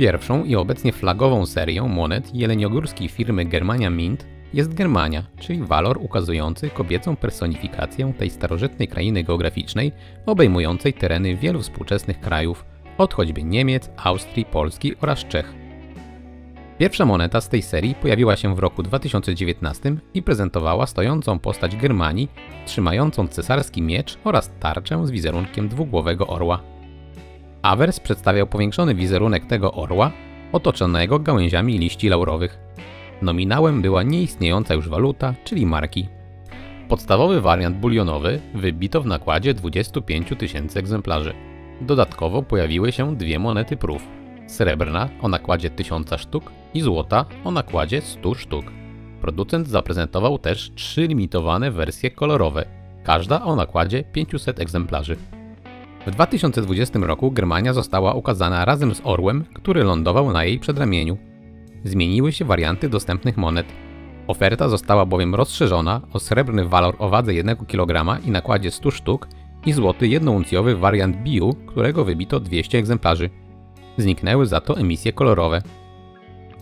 Pierwszą i obecnie flagową serią monet jeleniogórskiej firmy Germania Mint jest Germania, czyli walor ukazujący kobiecą personifikację tej starożytnej krainy geograficznej, obejmującej tereny wielu współczesnych krajów, od choćby Niemiec, Austrii, Polski oraz Czech. Pierwsza moneta z tej serii pojawiła się w roku 2019 i prezentowała stojącą postać Germanii, trzymającą cesarski miecz oraz tarczę z wizerunkiem dwugłowego orła. Awers przedstawiał powiększony wizerunek tego orła, otoczonego gałęziami liści laurowych. Nominałem była nieistniejąca już waluta, czyli marki. Podstawowy wariant bulionowy wybito w nakładzie 25 tysięcy egzemplarzy. Dodatkowo pojawiły się dwie monety prób. Srebrna o nakładzie 1000 sztuk i złota o nakładzie 100 sztuk. Producent zaprezentował też trzy limitowane wersje kolorowe, każda o nakładzie 500 egzemplarzy. W 2020 roku Germania została ukazana razem z orłem, który lądował na jej przedramieniu. Zmieniły się warianty dostępnych monet. Oferta została bowiem rozszerzona o srebrny walor o wadze 1 kg i nakładzie 100 sztuk i złoty jednouncjowy wariant BIU, którego wybito 200 egzemplarzy. Zniknęły za to emisje kolorowe.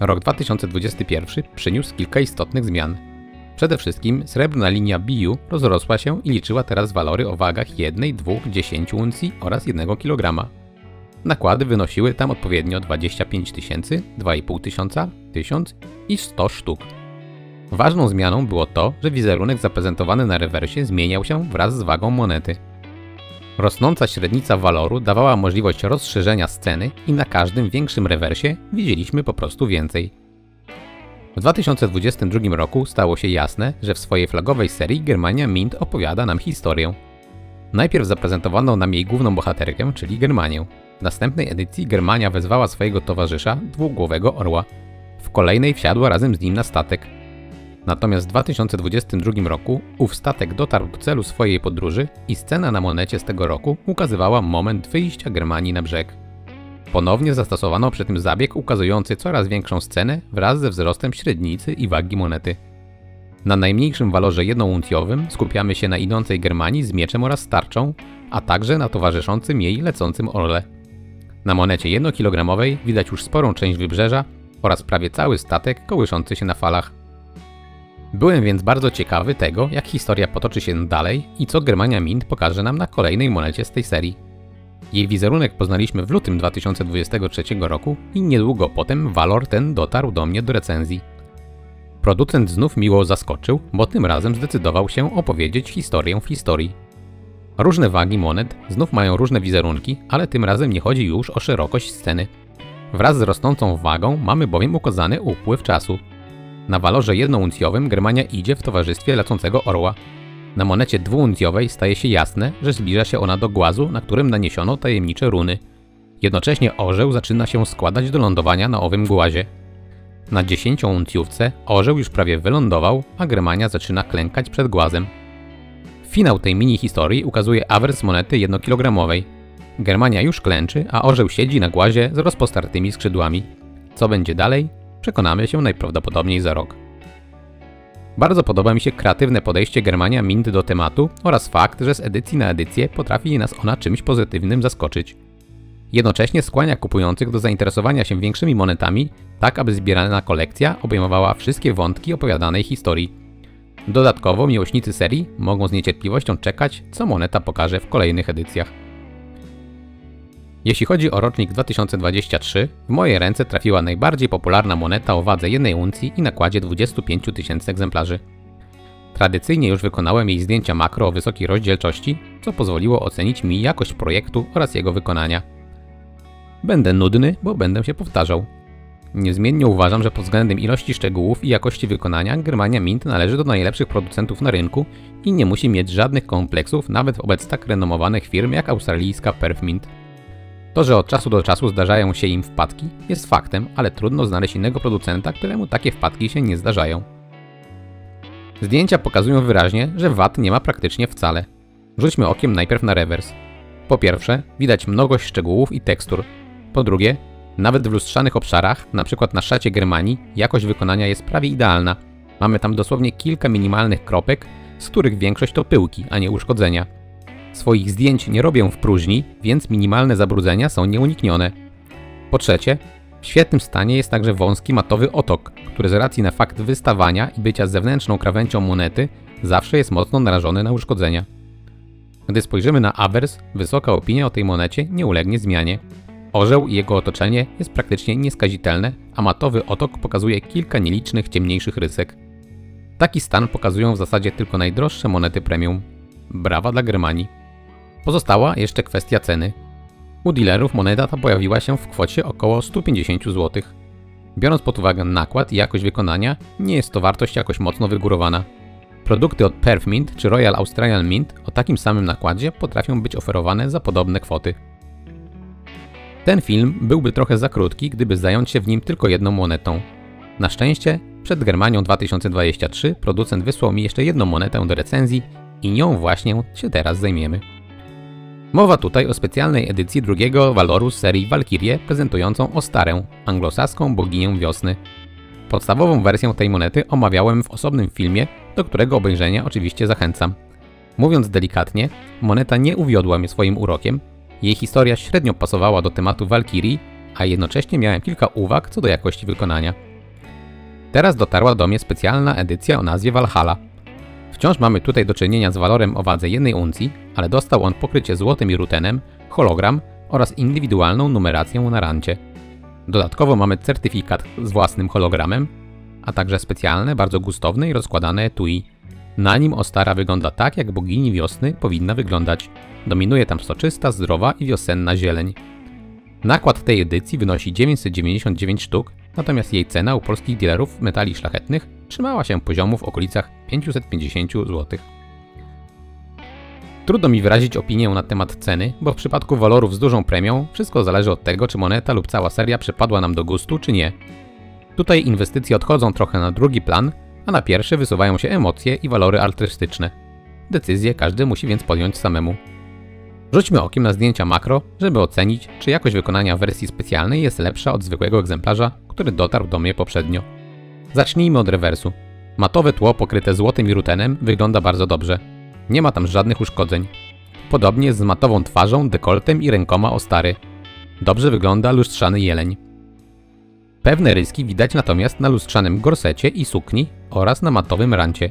Rok 2021 przyniósł kilka istotnych zmian. Przede wszystkim srebrna linia BIU rozrosła się i liczyła teraz walory o wagach 1, 2, 10 uncji oraz 1 kg. Nakłady wynosiły tam odpowiednio 25 tysięcy, 2,5 tysiąca, 1000 i 100 sztuk. Ważną zmianą było to, że wizerunek zaprezentowany na rewersie zmieniał się wraz z wagą monety. Rosnąca średnica waloru dawała możliwość rozszerzenia sceny i na każdym większym rewersie widzieliśmy po prostu więcej. W 2022 roku stało się jasne, że w swojej flagowej serii Germania Mint opowiada nam historię. Najpierw zaprezentowano nam jej główną bohaterkę, czyli Germanię. W następnej edycji Germania wezwała swojego towarzysza, dwugłowego orła. W kolejnej wsiadła razem z nim na statek. Natomiast w 2022 roku ów statek dotarł do celu swojej podróży i scena na monecie z tego roku ukazywała moment wyjścia Germanii na brzeg. Ponownie zastosowano przy tym zabieg ukazujący coraz większą scenę wraz ze wzrostem średnicy i wagi monety. Na najmniejszym walorze jednouncjowym skupiamy się na idącej Germanii z mieczem oraz tarczą, a także na towarzyszącym jej lecącym orle. Na monecie 1 kg widać już sporą część wybrzeża oraz prawie cały statek kołyszący się na falach. Byłem więc bardzo ciekawy tego, jak historia potoczy się dalej i co Germania Mint pokaże nam na kolejnej monecie z tej serii. Jej wizerunek poznaliśmy w lutym 2023 roku i niedługo potem walor ten dotarł do mnie do recenzji. Producent znów miło zaskoczył, bo tym razem zdecydował się opowiedzieć historię w historii. Różne wagi monet znów mają różne wizerunki, ale tym razem nie chodzi już o szerokość sceny. Wraz z rosnącą wagą mamy bowiem ukazany upływ czasu. Na walorze jednouncjowym Germania idzie w towarzystwie lecącego orła. Na monecie dwuuncjowej staje się jasne, że zbliża się ona do głazu, na którym naniesiono tajemnicze runy. Jednocześnie orzeł zaczyna się składać do lądowania na owym głazie. Na dziesięciouncjówce orzeł już prawie wylądował, a Germania zaczyna klękać przed głazem. Finał tej mini historii ukazuje awers monety jednokilogramowej. Germania już klęczy, a orzeł siedzi na głazie z rozpostartymi skrzydłami. Co będzie dalej? Przekonamy się najprawdopodobniej za rok. Bardzo podoba mi się kreatywne podejście Germania Mint do tematu oraz fakt, że z edycji na edycję potrafi nas ona czymś pozytywnym zaskoczyć. Jednocześnie skłania kupujących do zainteresowania się większymi monetami, tak aby zbierana kolekcja obejmowała wszystkie wątki opowiadanej historii. Dodatkowo miłośnicy serii mogą z niecierpliwością czekać, co moneta pokaże w kolejnych edycjach. Jeśli chodzi o rocznik 2023, w moje ręce trafiła najbardziej popularna moneta o wadze 1 uncji i nakładzie 25 tysięcy egzemplarzy. Tradycyjnie już wykonałem jej zdjęcia makro o wysokiej rozdzielczości, co pozwoliło ocenić mi jakość projektu oraz jego wykonania. Będę nudny, bo będę się powtarzał. Niezmiennie uważam, że pod względem ilości szczegółów i jakości wykonania Germania Mint należy do najlepszych producentów na rynku i nie musi mieć żadnych kompleksów nawet wobec tak renomowanych firm jak australijska Perf Mint. To, że od czasu do czasu zdarzają się im wpadki, jest faktem, ale trudno znaleźć innego producenta, któremu takie wpadki się nie zdarzają. Zdjęcia pokazują wyraźnie, że VAT nie ma praktycznie wcale. Rzućmy okiem najpierw na rewers. Po pierwsze, widać mnogość szczegółów i tekstur. Po drugie, nawet w lustrzanych obszarach, np. na szacie Germanii, jakość wykonania jest prawie idealna. Mamy tam dosłownie kilka minimalnych kropek, z których większość to pyłki, a nie uszkodzenia. Swoich zdjęć nie robię w próżni, więc minimalne zabrudzenia są nieuniknione. Po trzecie, W świetnym stanie jest także wąski matowy otok, który z racji na fakt wystawania i bycia zewnętrzną krawędzią monety zawsze jest mocno narażony na uszkodzenia. Gdy spojrzymy na awers, wysoka opinia o tej monecie nie ulegnie zmianie. Orzeł i jego otoczenie jest praktycznie nieskazitelne, a matowy otok pokazuje kilka nielicznych ciemniejszych rysek. Taki stan pokazują w zasadzie tylko najdroższe monety premium. Brawa dla Germanii. Pozostała jeszcze kwestia ceny. U dealerów moneta ta pojawiła się w kwocie około 150 zł. Biorąc pod uwagę nakład i jakość wykonania, nie jest to wartość jakoś mocno wygórowana. Produkty od Perf Mint czy Royal Australian Mint o takim samym nakładzie potrafią być oferowane za podobne kwoty. Ten film byłby trochę za krótki, gdyby zająć się w nim tylko jedną monetą. Na szczęście, przed Germanią 2023 producent wysłał mi jeszcze jedną monetę do recenzji i nią właśnie się teraz zajmiemy. Mowa tutaj o specjalnej edycji drugiego waloru serii Valkyrie prezentującą Ostarę, anglosaską boginię wiosny. Podstawową wersję tej monety omawiałem w osobnym filmie, do którego obejrzenia oczywiście zachęcam. Mówiąc delikatnie, moneta nie uwiodła mnie swoim urokiem, jej historia średnio pasowała do tematu Valkyrie, a jednocześnie miałem kilka uwag co do jakości wykonania. Teraz dotarła do mnie specjalna edycja o nazwie Valhalla. Wciąż mamy tutaj do czynienia z walorem o wadze jednej uncji, ale dostał on pokrycie złotym i rutenem, hologram oraz indywidualną numerację na rancie. Dodatkowo mamy certyfikat z własnym hologramem, a także specjalne, bardzo gustowne i rozkładane etui. Na nim Ostara wygląda tak, jak bogini wiosny powinna wyglądać. Dominuje tam soczysta, zdrowa i wiosenna zieleń. Nakład tej edycji wynosi 999 sztuk, natomiast jej cena u polskich dealerów metali szlachetnych trzymała się poziomu w okolicach 550 zł. Trudno mi wyrazić opinię na temat ceny, bo w przypadku walorów z dużą premią wszystko zależy od tego, czy moneta lub cała seria przypadła nam do gustu, czy nie. Tutaj inwestycje odchodzą trochę na drugi plan, a na pierwszy wysuwają się emocje i walory artystyczne. Decyzję każdy musi więc podjąć samemu. Rzućmy okiem na zdjęcia makro, żeby ocenić, czy jakość wykonania wersji specjalnej jest lepsza od zwykłego egzemplarza, który dotarł do mnie poprzednio. Zacznijmy od rewersu. Matowe tło pokryte złotym i rutenem wygląda bardzo dobrze. Nie ma tam żadnych uszkodzeń. Podobnie z matową twarzą, dekoltem i rękoma o stary. Dobrze wygląda lustrzany jeleń. Pewne ryski widać natomiast na lustrzanym gorsecie i sukni oraz na matowym rancie.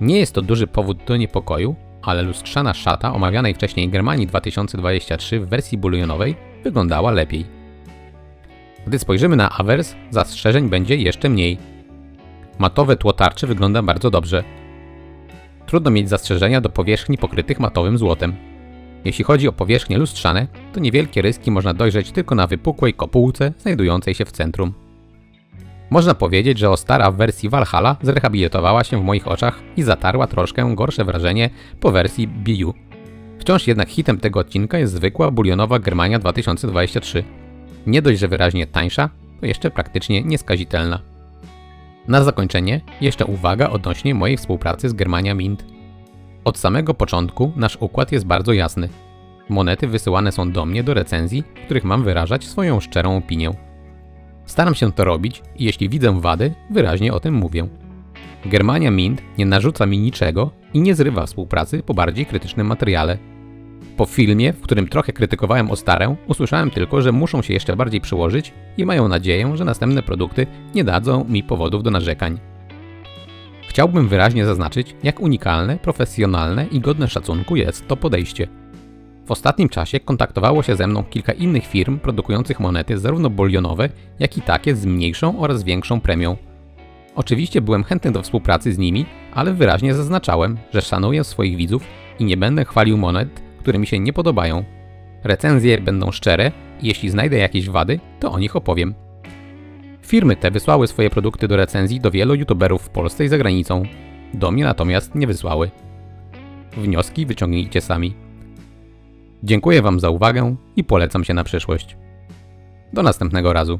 Nie jest to duży powód do niepokoju, ale lustrzana szata omawianej wcześniej Germanii 2023 w wersji bulionowej wyglądała lepiej. Gdy spojrzymy na awers, zastrzeżeń będzie jeszcze mniej. Matowe tło tarczy wygląda bardzo dobrze. Trudno mieć zastrzeżenia do powierzchni pokrytych matowym złotem. Jeśli chodzi o powierzchnie lustrzane, to niewielkie ryski można dojrzeć tylko na wypukłej kopułce znajdującej się w centrum. Można powiedzieć, że Ostara w wersji Valhalla zrehabilitowała się w moich oczach i zatarła troszkę gorsze wrażenie po wersji BU. Wciąż jednak hitem tego odcinka jest zwykła bulionowa Germania 2023. Nie dość, że wyraźnie tańsza, to jeszcze praktycznie nieskazitelna. Na zakończenie jeszcze uwaga odnośnie mojej współpracy z Germania Mint. Od samego początku nasz układ jest bardzo jasny. Monety wysyłane są do mnie do recenzji, w których mam wyrażać swoją szczerą opinię. Staram się to robić i jeśli widzę wady, wyraźnie o tym mówię. Germania Mint nie narzuca mi niczego i nie zrywa współpracy po bardziej krytycznym materiale. Po filmie, w którym trochę krytykowałem Ostarę, usłyszałem tylko, że muszą się jeszcze bardziej przyłożyć i mają nadzieję, że następne produkty nie dadzą mi powodów do narzekań. Chciałbym wyraźnie zaznaczyć, jak unikalne, profesjonalne i godne szacunku jest to podejście. W ostatnim czasie kontaktowało się ze mną kilka innych firm produkujących monety zarówno bulionowe, jak i takie z mniejszą oraz większą premią. Oczywiście byłem chętny do współpracy z nimi, ale wyraźnie zaznaczałem, że szanuję swoich widzów i nie będę chwalił monet, które mi się nie podobają. Recenzje będą szczere i jeśli znajdę jakieś wady, to o nich opowiem. Firmy te wysłały swoje produkty do recenzji do wielu youtuberów w Polsce i za granicą. Do mnie natomiast nie wysłały. Wnioski wyciągnijcie sami. Dziękuję Wam za uwagę i polecam się na przyszłość. Do następnego razu.